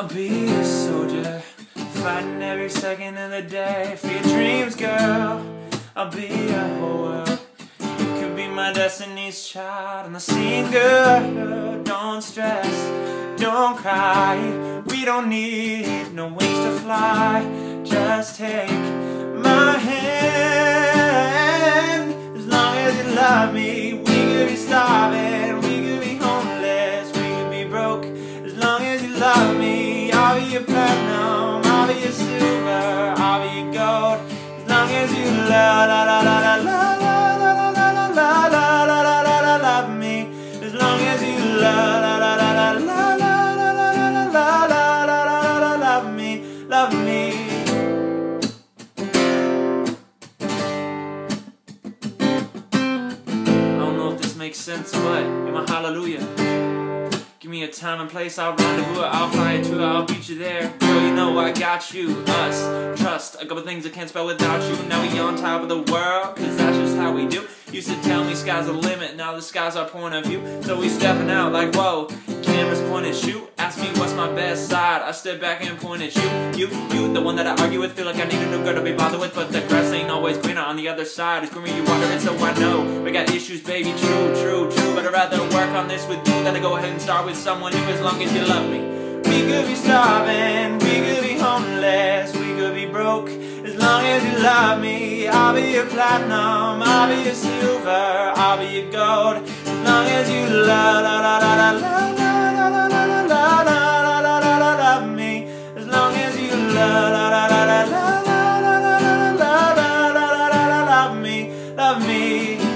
I'll be a soldier, fighting every second of the day for your dreams, girl. I'll be a whole world. You could be my destiny's child on the girl. Don't stress, don't cry. We don't need no wings to fly. Just take my hand. you la la la la la la love me. I don't know if this makes sense, but in my hallelujah. Give me a time and place, I'll rendezvous, I'll fly you to, I'll beat you there. Girl, you know I got you, us, trust, a couple things I can't spell without you. Now we on top of the world, cause that's just how we do. Used to tell me sky's the limit, now the sky's our point of view. So we stepping out like, whoa, cameras point shoot. Ask me what's my best side, I step back and point at you. You, you, the one that I argue with, feel like I need a new girl to be bothered with. But the grass ain't always greener on the other side. It's greener, you water it, so know. We got issues, baby, true, true, true. But I'd rather work on this with you than to go ahead and start with someone new as long as you love me. We could be starving, we could be homeless, we could be broke. As long as you love me, I'll be your platinum, I'll be your silver, I'll be your gold. As long as you love, la la la la la la la la la love me. As long as you love, la la la la la la la la la love me, love me.